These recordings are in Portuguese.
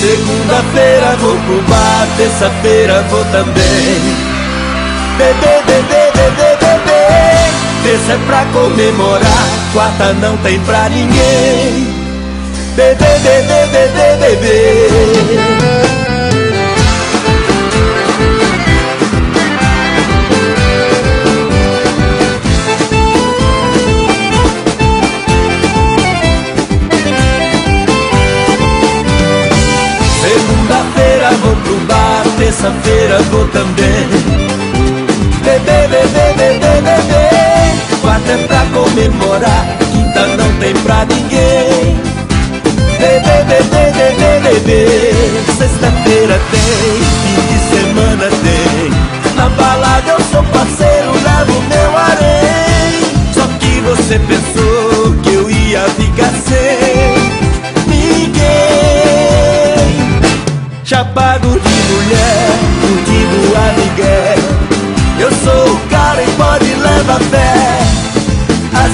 Segunda-feira vou pro bar, terça-feira vou também. Bebê, bebê, bebê, bebê. Terça é pra comemorar, quarta não tem pra ninguém. Bebê, bebê, bebê, bebê. Terça-feira vou também Bebê, bebê, bebê, bebê Quarta é pra comemorar Quinta não tem pra ninguém Bebê, bebê, bebê, bebê Sexta-feira tem Fim de semana tem Na balada eu sou parceiro Levo meu harém Só que você pensou Que eu ia ficar sem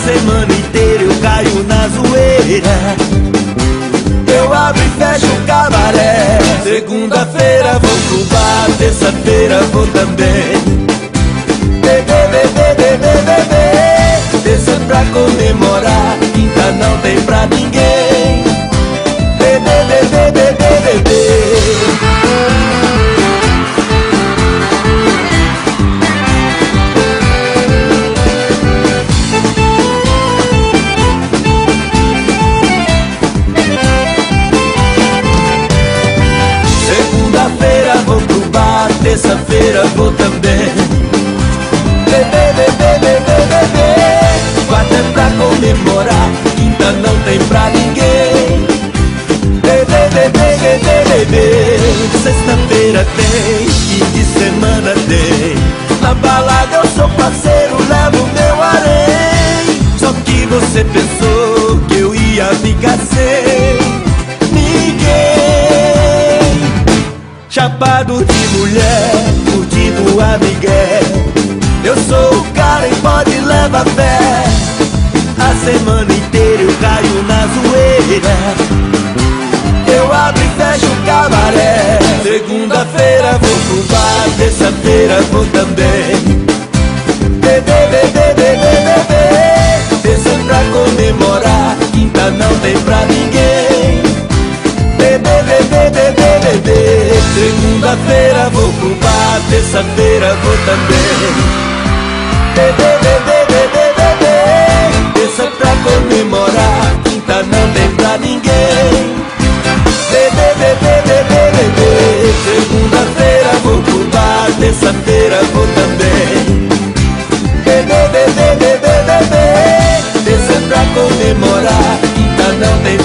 semana inteira eu caio na zoeira. Eu abro e fecho o cabaré. Segunda-feira vou pro bar, terça-feira vou também terça-feira vou também Bebê, bebê, bebê, bebê Quarta é pra comemorar Quinta não tem pra ninguém Bebê, bebê, bebê, bebê Miguel. Eu sou o cara e pode levar fé. A semana inteira eu caio na zoeira. Eu abro e fecho o cabaré. Segunda-feira vou pro bar, terça-feira vou também. Bebê, bebê, bebê, bebê Terça pra comemorar, quinta não tem pra ninguém. Bebê, bebê, bebê, bebê. Segunda-feira vou pro terça-feira vou também Bebê, bebê, bebê, bebê Terça é pra comemorar, quinta não tem pra ninguém Bebê, bebê, bebê, bebê Segunda-feira vou pro bar, terça-feira vou também Bebê, bebê, bebê, bebê Terça é pra comemorar, quinta não tem